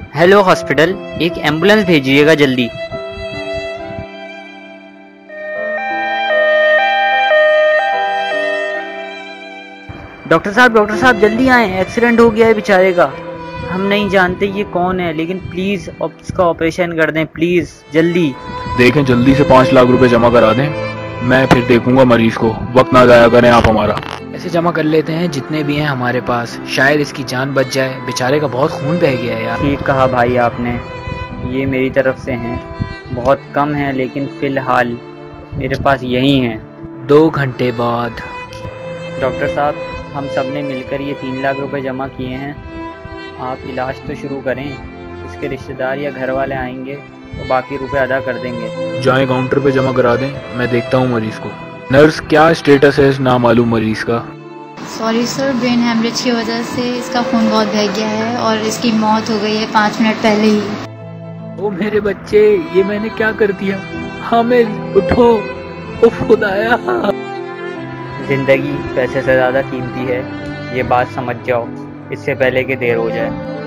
Hello hospital, एक ambulance भेजिएगा जल्दी। डॉक्टर साहब डॉक्टर साहब, जल्दी आए। एक्सीडेंट हो गया है बेचारे का। हम नहीं जानते ये कौन है, लेकिन प्लीज़ इसका ऑपरेशन कर दें प्लीज़ जल्दी। देखें, जल्दी से पाँच लाख रुपए जमा करा दें। मैं फिर देखूँगा मरीज़ को। वक्त ना जाया करें आप हमारा। ऐसे जमा कर लेते हैं जितने भी हैं हमारे पास। शायद इसकी जान बच जाए। बेचारे का बहुत खून बह गया है यार। ठीक कहा भाई आपने। ये मेरी तरफ़ से हैं। बहुत कम है लेकिन फ़िलहाल मेरे पास यही हैं। दो घंटे बाद। डॉक्टर साहब हम सबने मिलकर ये तीन लाख रुपए जमा किए हैं। आप इलाज तो शुरू करें। इसके रिश्तेदार या घर वाले आएँगे तो बाकी रुपए अदा कर देंगे। जाए काउंटर पे जमा करा दें। मैं देखता हूँ मरीज़ को। नर्स क्या स्टेटस है इस नामालूम मरीज़ का? सॉरी सर ब्रेन हेमरेज की वजह से इसका खून बहुत बह गया है और इसकी मौत हो गई है पाँच मिनट पहले ही। ओ मेरे बच्चे ये मैंने क्या कर दिया? हामिद उठो। उफ खुदाया। ज़िंदगी पैसे से ज़्यादा कीमती है। ये बात समझ जाओ। इससे पहले कि देर हो जाए।